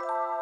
you